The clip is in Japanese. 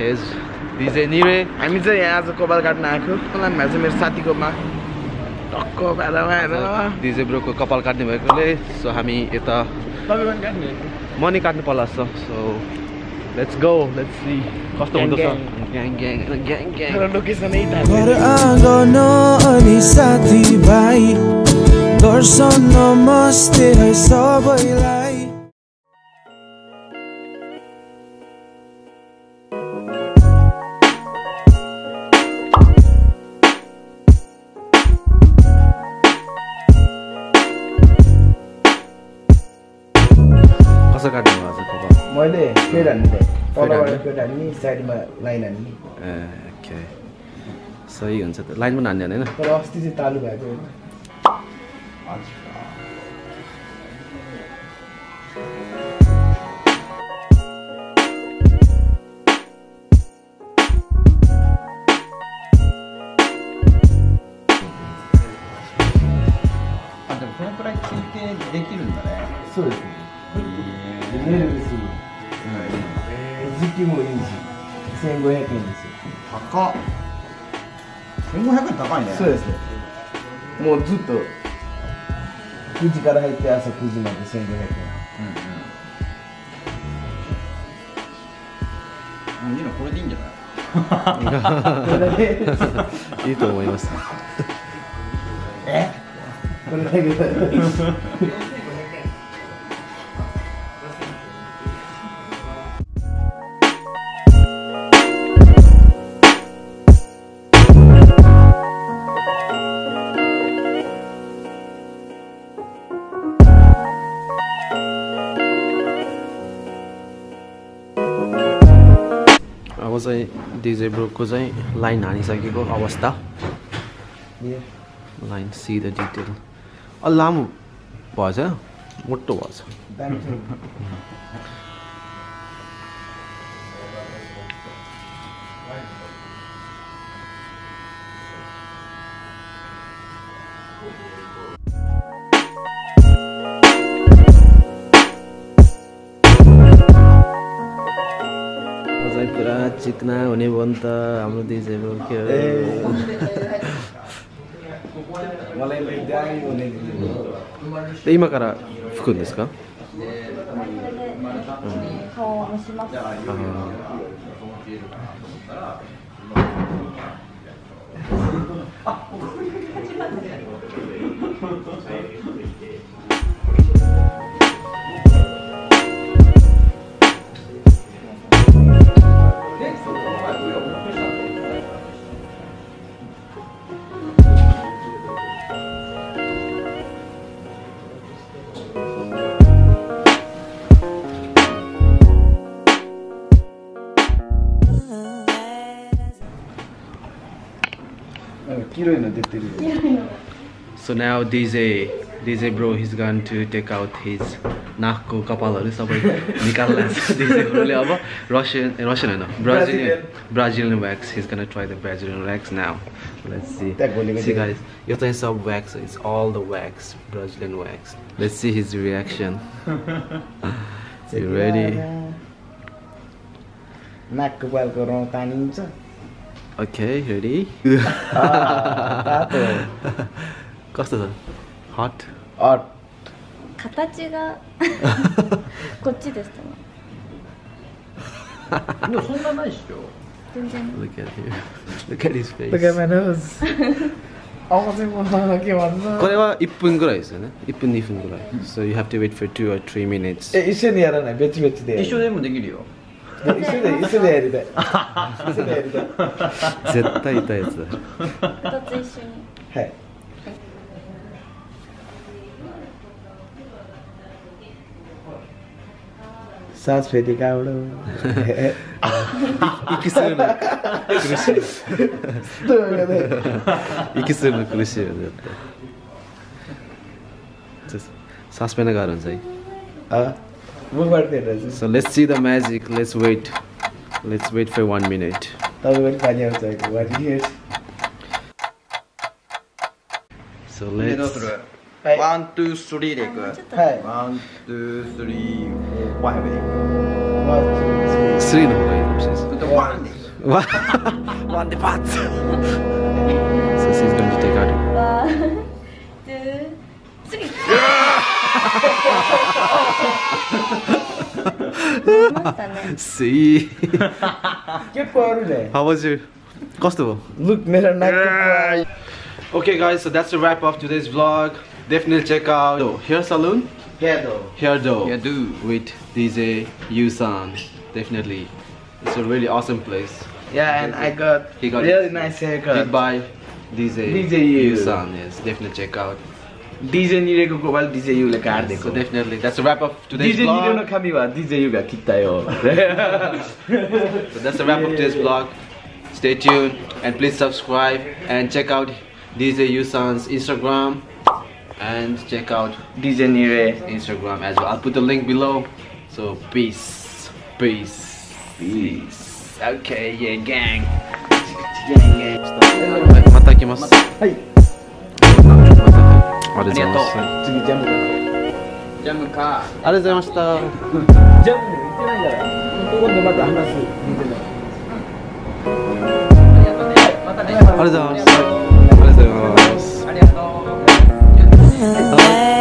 DJ Nire. हामी चाहिँ यहाँ आज कपाल काट्न आएको मलाई भएको चाहिँ मेरो साथीकोमा। टक्क बेलामा हेर DJ bro को कपाल काट्ने भएकोले सो हामी यता तपाईँ पनि काट्ने पर्ला जस्तो। So let's go let's see कस्तो gang. Gang gang gang gang लोकेसनै। आँगन अनि साथीभाइ नमस्ते है सबैलाई। कसो काट्नु भयो आज कपाल मैले फेड हान्ने तलबाट हान्ने? फेड हान्ने साइडमा लाइन हान्ने ए ओके सही हुन्छ त लाइन पनि हान्ने होइन तर अस्ति चाहिँ तालु भएको होइनあでもこのくらいついてできるんだねそうですね へ見えるんですよ時期もいいし1500円ですよ高っ1500円高いね。そうです。ねもうずっと。9時から入って朝9時まで1500円。うんうん。もういいのこれでいいんじゃない？いいと思います。え？これだけ अब चाहिँ डिजे ब्रोको चाहिँ लाइन हानिसकेको अवस्था। Line see the detail. अलि लामो भएछ मोटो भएछ। चिकना हुने भयो नि त हाम्रो डिजे ब्रो के हो मलाई दामी हुने で今から吹くんですか顔を蒸します。あなん So now DJ DJ bro he's going to take out his नाकको कपालहरू सबै निकाल्ला DJ ब्रोले अब रसियन रसियन होइन Brazilian Brazilian wax he's gonna try the Brazilian wax now let's see see guys यो चाहिँ सब wax it's all the wax Brazilian wax let's see his reaction you ready नाकको बालको रौँ तानिन्छ Okay, ready? ah, Costa san. Hot. Hot. 形がこっちでしたもん。でもそんなないっしょ。全然。Look at you. Look at his face. Look at my nose. あでもなきゃなこれは1分ぐらいですよね1分2分ぐらい、うん、so you have to wait for 2 or 3 minutes え一緒にやらない別々で一緒でもできるよ急ででやり でやりたい。絶対痛いやつ2つ一緒にはい。サスペディカウル 息するの。苦しいというでするの苦しいよね。絶対サスペナがあるんじゃいあ So let's see the magic. Let's wait. Let's wait for one minute. So let's. One, two, three でいく。One, two, three, five でいく。Three の方がいいかもしれないです。One でいく。One でパッツ So she's going to take out. One, two, three. See How was your Kosovo? Look mirror not. Okay guys, so that's the wrap of today's vlog. Definitely check out Hair Salon? Hairdo Hairdo Hairdo With DJ Yusan. Definitely. It's a really awesome place. Yeah, and I got, he got really nice haircut. Goodbye, DJ, DJ Yusan Yes, definitely check out. DJ Nireko well, DJ Yuga. So definitely. That's a wrap of today's DJ vlog. DJ Nireko no kami wa DJ Yuga kitayo. so that's a wrap up of today's vlog. Stay tuned and please subscribe and check out DJ Yusan's Instagram and check out DJ Nire Instagram as well. I'll put the link below. So peace, peace, peace. Okay, yeah, gang. Yeah, yeah. ありがとう次ジャムジャムかありがとうございましたジャム行ってないんだか今度また話す見てないありがとうございます。ありがとうございます。ありがとう。ありがとう。